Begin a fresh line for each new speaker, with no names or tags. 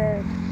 good.